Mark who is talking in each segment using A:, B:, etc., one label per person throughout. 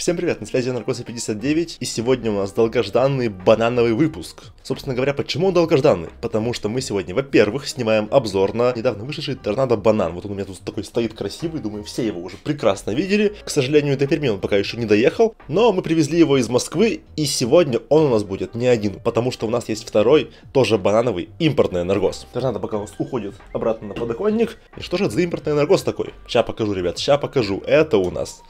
A: Всем привет, на связи Наркоса 59, и сегодня у нас долгожданный банановый выпуск. Собственно говоря, почему он долгожданный? Потому что мы сегодня, во-первых, снимаем обзор на недавно вышедший Торнадо Банан. Вот он у меня тут такой стоит красивый, думаю, все его уже прекрасно видели. К сожалению, до Перми он пока еще не доехал, но мы привезли его из Москвы, и сегодня он у нас будет не один, потому что у нас есть второй, тоже банановый, импортный энергос. Торнадо пока у нас уходит обратно на подоконник. И что же это за импортный энергос такой? Сейчас покажу, ребят, сейчас покажу. Это у нас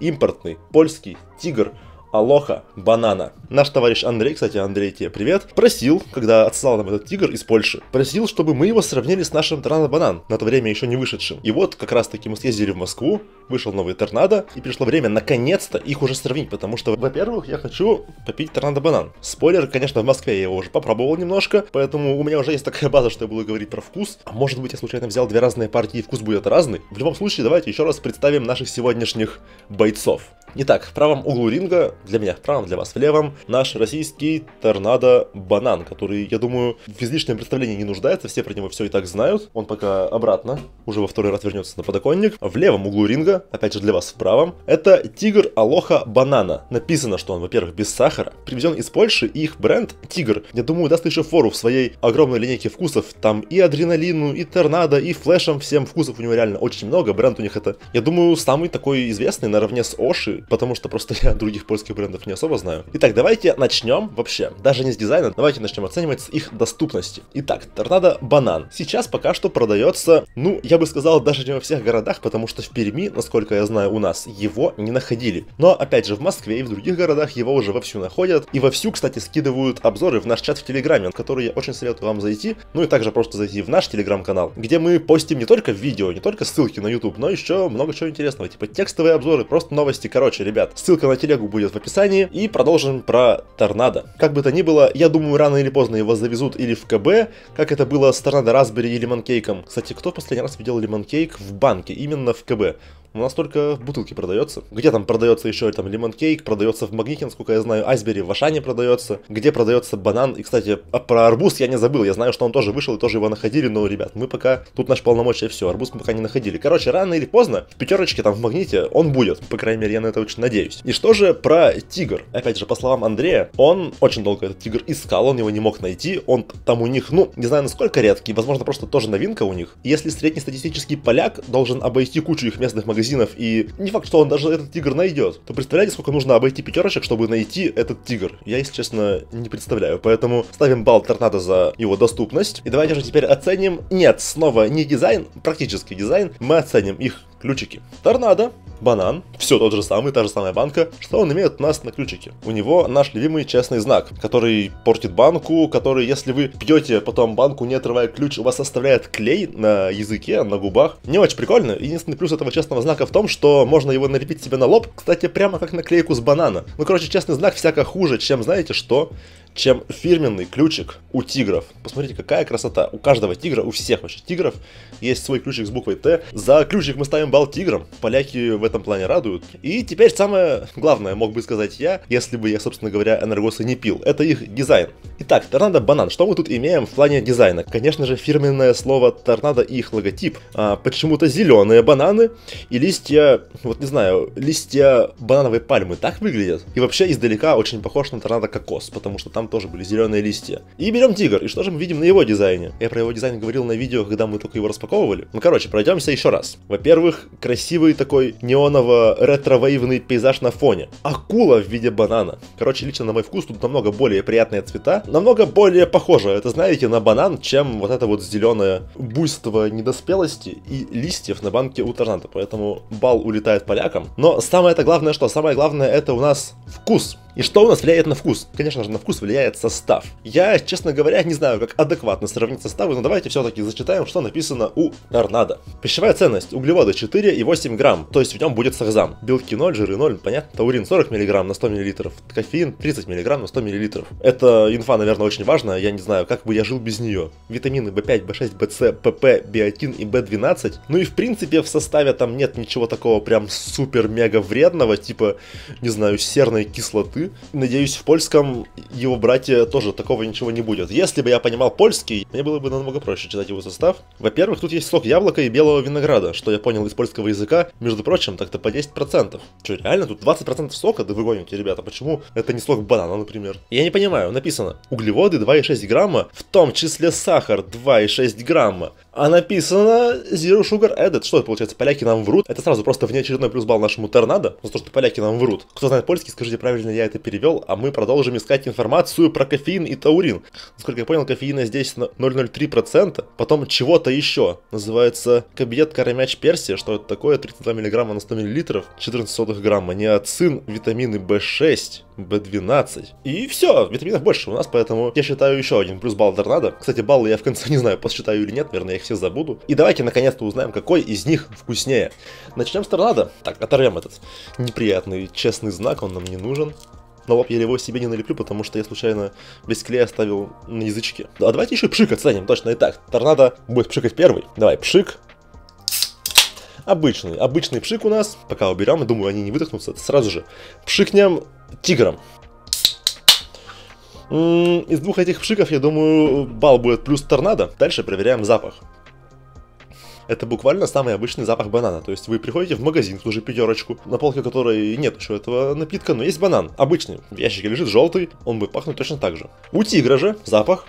A: импортный польский тигр Алоха Банана. Наш товарищ Андрей, кстати, Андрей, тебе привет, просил, когда отсылал нам этот тигр из Польши, просил, чтобы мы его сравнили с нашим Торнадо Банан, на то время еще не вышедшим. И вот как раз таки мы съездили в Москву, вышел новый Торнадо, и пришло время наконец-то их уже сравнить, потому что, во-первых, я хочу попить Торнадо Банан. Спойлер, конечно, в Москве я его уже попробовал немножко, поэтому у меня уже есть такая база, что я буду говорить про вкус. А может быть, я случайно взял две разные партии, и вкус будет разный. В любом случае, давайте еще раз представим наших сегодняшних бойцов. Итак, в правом углу ринга, для меня в правом, для вас в левом, наш российский торнадо Банан, который, я думаю, в излишнем представлении не нуждается, все про него все и так знают. Он пока обратно, уже во второй раз вернется на подоконник. В левом углу ринга, опять же для вас в правом, это Тигр Алоха Банана. Написано, что он, во-первых, без сахара, привезен из Польши, и их бренд Тигр, я думаю, даст еще фору в своей огромной линейке вкусов. Там и адреналину, и торнадо, и флешем, всем вкусов у него реально очень много. Бренд у них это, я думаю, самый такой известный наравне с Оши, потому что просто я других польских брендов не особо знаю. Итак, давайте начнем вообще, даже не с дизайна, давайте начнем оценивать с их доступности. Итак, Торнадо Банан. Сейчас пока что продается, ну, я бы сказал, даже не во всех городах, потому что в Перми, насколько я знаю, у нас его не находили. Но, опять же, в Москве и в других городах его уже вовсю находят. И вовсю, кстати, скидывают обзоры в наш чат в Телеграме, в который я очень советую вам зайти. Ну и также просто зайти в наш Телеграм-канал, где мы постим не только видео, не только ссылки на YouTube, но еще много чего интересного, типа текстовые обзоры, просто новости. Короче, ребят, ссылка на телегу будет в описании. И продолжим про торнадо. Как бы то ни было, я думаю, рано или поздно его завезут или в КБ, как это было с торнадо Raspberry и лимонкейком. Кстати, кто в последний раз видел лимонкейк в банке, именно в КБ? У нас только в бутылке продается. Где там продается еще там лимон кейк, продается в Магните, насколько я знаю, айсбери в Ашане продается. Где продается банан. И, кстати, а про арбуз я не забыл. Я знаю, что он тоже вышел и тоже его находили, но, ребят, мы пока... Тут наш полномочия все, арбуз мы пока не находили. Короче, рано или поздно в пятерочке там в Магните он будет. По крайней мере, я на это очень надеюсь. И что же про тигр? Опять же, по словам Андрея, он очень долго этот тигр искал, он его не мог найти. Он там у них, ну, не знаю, насколько редкий, возможно, просто тоже новинка у них. Если среднестатистический поляк должен обойти кучу их местных магазинов и не факт, что он даже этот тигр найдет, то представляете, сколько нужно обойти пятерочек, чтобы найти этот тигр? Я, если честно, не представляю. Поэтому ставим балл Торнадо за его доступность. И давайте же теперь оценим... Нет, снова не дизайн, практически дизайн. Мы оценим их ключики. Торнадо, банан, все тот же самый, та же самая банка. Что он имеет у нас на ключике? У него наш любимый честный знак, который портит банку, который, если вы пьете потом банку, не отрывая ключ, у вас оставляет клей на языке, на губах. Не очень прикольно. Единственный плюс этого честного знака в том, что можно его налепить себе на лоб, кстати, прямо как наклейку с банана. Ну, короче, честный знак всяко хуже, чем, знаете что? чем фирменный ключик у тигров. Посмотрите, какая красота. У каждого тигра, у всех вообще тигров, есть свой ключик с буквой Т. За ключик мы ставим балл тиграм. Поляки в этом плане радуют. И теперь самое главное, мог бы сказать я, если бы я, собственно говоря, энергосы не пил. Это их дизайн. Итак, торнадо банан. Что мы тут имеем в плане дизайна? Конечно же, фирменное слово торнадо и их логотип. А, почему-то зеленые бананы и листья, вот не знаю, листья банановой пальмы так выглядят. И вообще издалека очень похож на торнадо кокос, потому что там тоже были зеленые листья. И берем тигр, и что же мы видим на его дизайне? Я про его дизайн говорил на видео, когда мы только его распаковывали. Ну, короче, пройдемся еще раз. Во-первых, красивый такой неоново-ретро-вейвный пейзаж на фоне. Акула в виде банана. Короче, лично на мой вкус тут намного более приятные цвета, намного более похоже, это знаете, на банан, чем вот это вот зеленое буйство недоспелости и листьев на банке у торнадо. Поэтому бал улетает полякам. Но самое это главное что? Самое главное это у нас вкус. И что у нас влияет на вкус? Конечно же, на вкус влияет состав. Я, честно говоря, не знаю, как адекватно сравнить составы, но давайте все-таки зачитаем, что написано у Торнадо. Пищевая ценность. Углеводы 4 и 8 грамм, то есть в нем будет сахзам. Белки 0, жиры 0, понятно. Таурин 40 миллиграмм на 100 миллилитров. Кофеин 30 миллиграмм на 100 миллилитров. Это инфа, наверное, очень важная, я не знаю, как бы я жил без нее. Витамины В5, В6, ВС, ПП, биотин и В12. Ну и в принципе в составе там нет ничего такого прям супер-мега вредного, типа, не знаю, серной кислоты ты. Надеюсь, в польском его братья тоже такого ничего не будет. Если бы я понимал польский, мне было бы намного проще читать его состав. Во-первых, тут есть сок яблока и белого винограда, что я понял из польского языка, между прочим, так-то по 10%. Что, реально? Тут 20% сока? Да вы гоните, ребята, почему это не сок банана, например? Я не понимаю, написано, углеводы 2,6 грамма, в том числе сахар 2,6 грамма. А написано Zero Sugar Added. Что это получается? Поляки нам врут. Это сразу просто внеочередной плюс балл нашему торнадо. За то, что поляки нам врут. Кто знает польский, скажите, правильно я это перевел, а мы продолжим искать информацию про кофеин и таурин. Насколько я понял, кофеина здесь 0,03%. Потом чего-то еще. Называется кабиет карамяч персия. Что это такое? 32 мг на 100 мл. 14 грамма. Неоцин, витамины B6. B12. И все, витаминов больше у нас, поэтому я считаю еще один плюс балл торнадо. Кстати, баллы я в конце не знаю, посчитаю или нет, наверное, я их все забуду. И давайте наконец-то узнаем, какой из них вкуснее. Начнем с торнадо. Так, оторвем этот неприятный честный знак, он нам не нужен. Но лоб я его себе не налеплю, потому что я случайно весь клей оставил на язычке. А давайте еще пшик оценим, точно и так. Торнадо будет пшикать первый. Давай, пшик. Обычный, обычный пшик у нас. Пока уберем, думаю, они не выдохнутся. Сразу же пшикнем тигром. Из двух этих пшиков, я думаю, бал будет плюс торнадо. Дальше проверяем запах. Это буквально самый обычный запах банана. То есть вы приходите в магазин, в ту же пятерочку, на полке которой нет еще этого напитка, но есть банан. Обычный. В ящике лежит желтый, он будет пахнуть точно так же. У тигра же запах.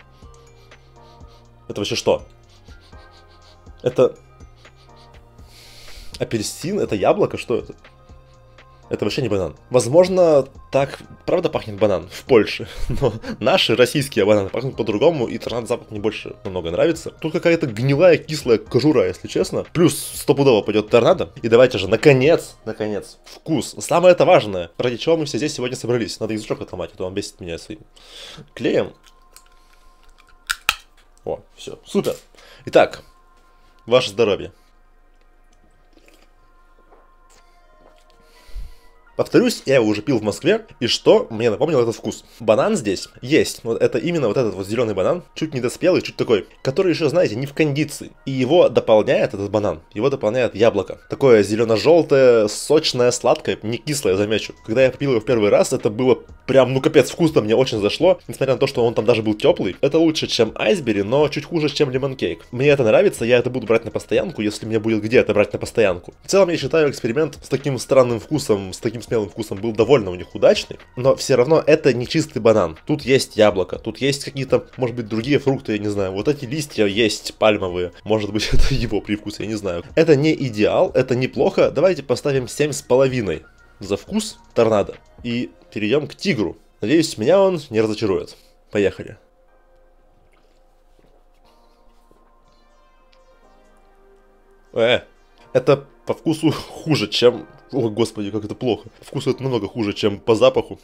A: Это вообще что? Это... Апельсин? Это яблоко? Что это? Это вообще не банан. Возможно, так правда пахнет банан в Польше, но наши российские бананы пахнут по-другому, и торнадо запах мне больше намного нравится. Тут какая-то гнилая, кислая кожура, если честно. Плюс стопудово пойдет торнадо. И давайте же, наконец, наконец, вкус. Самое это важное, ради чего мы все здесь сегодня собрались. Надо язычок отломать, а то он бесит меня своим клеем. О, все, супер. Итак, ваше здоровье. Повторюсь, я его уже пил в Москве, и что мне напомнил этот вкус? Банан здесь есть, вот это именно вот этот вот зеленый банан, чуть недоспелый, чуть такой, который еще, знаете, не в кондиции. И его дополняет этот банан, его дополняет яблоко. Такое зелено-желтое, сочное, сладкое, не кислое, замечу. Когда я попил его в первый раз, это было прям, ну капец, вкусно мне очень зашло, несмотря на то, что он там даже был теплый. Это лучше, чем айсбери, но чуть хуже, чем лимон кейк. Мне это нравится, я это буду брать на постоянку, если мне будет где это брать на постоянку. В целом, я считаю эксперимент с таким странным вкусом, с таким смелым вкусом был довольно у них удачный, но все равно это не чистый банан. Тут есть яблоко, тут есть какие-то, может быть, другие фрукты, я не знаю. Вот эти листья есть пальмовые, может быть, это его привкус, я не знаю. Это не идеал, это неплохо. Давайте поставим 7,5 за вкус торнадо. И перейдем к тигру. Надеюсь, меня он не разочарует. Поехали. Э, это по вкусу хуже, чем... О, господи, как это плохо. По вкусу это намного хуже, чем по запаху.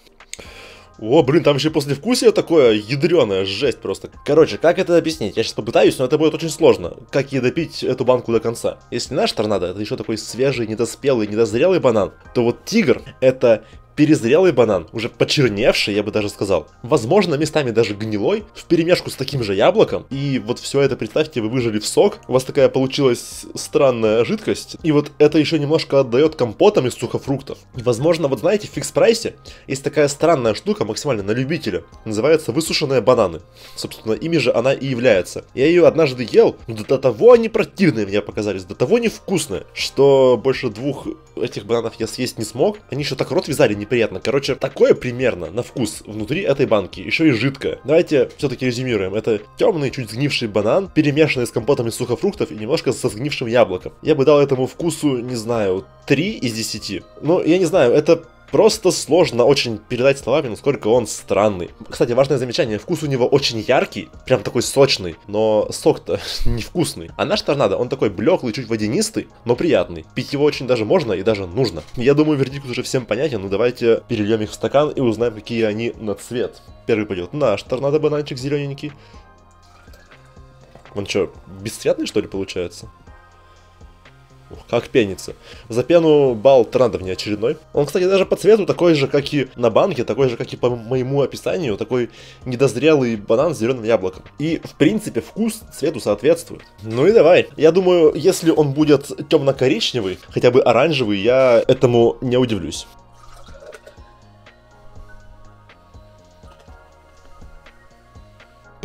A: О, блин, там еще послевкусие такое ядреное, жесть просто. Короче, как это объяснить? Я сейчас попытаюсь, но это будет очень сложно. Как ей допить эту банку до конца? Если наш торнадо это еще такой свежий, недоспелый, недозрелый банан, то вот тигр это перезрелый банан, уже почерневший, я бы даже сказал. Возможно, местами даже гнилой, в перемешку с таким же яблоком. И вот все это, представьте, вы выжили в сок, у вас такая получилась странная жидкость. И вот это еще немножко отдает компотом из сухофруктов. И возможно, вот знаете, в фикс прайсе есть такая странная штука, максимально на любителя. Называется высушенные бананы. Собственно, ими же она и является. Я ее однажды ел, но до того они противные мне показались, до того невкусные, что больше двух этих бананов я съесть не смог. Они еще так рот вязали, неприятно. Короче, такое примерно на вкус внутри этой банки, еще и жидкое. Давайте все-таки резюмируем. Это темный, чуть сгнивший банан, перемешанный с компотом из сухофруктов и немножко со сгнившим яблоком. Я бы дал этому вкусу, не знаю, 3 из 10. Ну, я не знаю, это Просто сложно очень передать словами, насколько он странный. Кстати, важное замечание, вкус у него очень яркий, прям такой сочный, но сок-то невкусный. А наш торнадо, он такой блеклый, чуть водянистый, но приятный. Пить его очень даже можно и даже нужно. Я думаю, вердикт уже всем понятен, ну давайте перельем их в стакан и узнаем, какие они на цвет. Первый пойдет наш торнадо-бананчик зелененький. Он что, бесцветный что ли получается? Как пенится. За пену бал Трандер не очередной. Он, кстати, даже по цвету такой же, как и на банке, такой же, как и по моему описанию, такой недозрелый банан с зеленым яблоком. И, в принципе, вкус цвету соответствует. Ну и давай. Я думаю, если он будет темно-коричневый, хотя бы оранжевый, я этому не удивлюсь.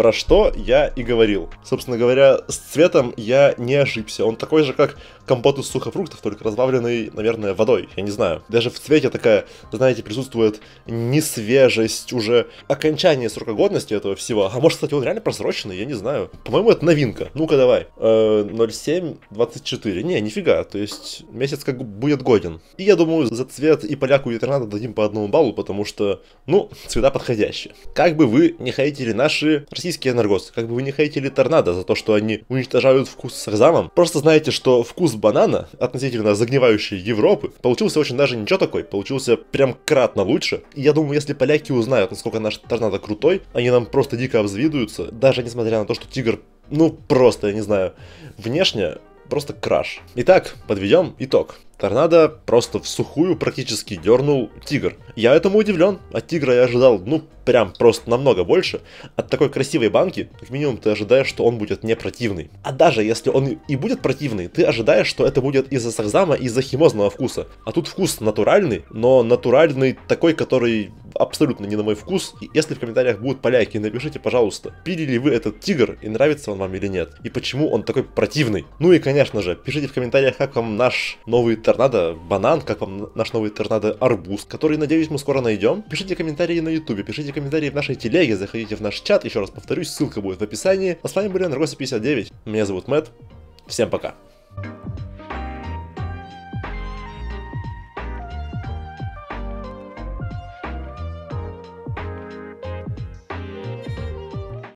A: Про что я и говорил. Собственно говоря, с цветом я не ошибся. Он такой же, как компот из сухофруктов, только разбавленный, наверное, водой. Я не знаю. Даже в цвете такая, знаете, присутствует несвежесть, уже окончание срока годности этого всего. А может, кстати, он реально просроченный, я не знаю. По-моему, это новинка. Ну-ка, давай. Э, 0724. Не, нифига. То есть месяц как будет годен. И я думаю, за цвет и поляку и торнадо дадим по одному баллу, потому что, ну, цвета подходящие. Как бы вы не хейтили наши российские энергосы, как бы вы не хейтили торнадо за то, что они уничтожают вкус с экзамом, просто знаете, что вкус банана относительно загнивающей Европы получился очень даже ничего такой, получился прям кратно лучше. И я думаю, если поляки узнают, насколько наш торнадо крутой, они нам просто дико обзвидуются, даже несмотря на то, что тигр, ну просто, я не знаю, внешне просто краш. Итак, подведем итог. Торнадо просто в сухую практически дернул тигр. Я этому удивлен. От тигра я ожидал, ну, прям просто намного больше. От такой красивой банки, как минимум, ты ожидаешь, что он будет не противный. А даже если он и будет противный, ты ожидаешь, что это будет из-за сахзама и из-за химозного вкуса. А тут вкус натуральный, но натуральный такой, который абсолютно не на мой вкус. И если в комментариях будут поляки, напишите, пожалуйста, пили ли вы этот тигр и нравится он вам или нет. И почему он такой противный. Ну и, конечно же, пишите в комментариях, как вам наш новый торнадо банан, как вам наш новый торнадо арбуз, который, надеюсь, мы скоро найдем. Пишите комментарии на ютубе, пишите комментарии в нашей телеге, заходите в наш чат, еще раз повторюсь, ссылка будет в описании. А с вами были Наргоса59, меня зовут Мэтт, всем пока.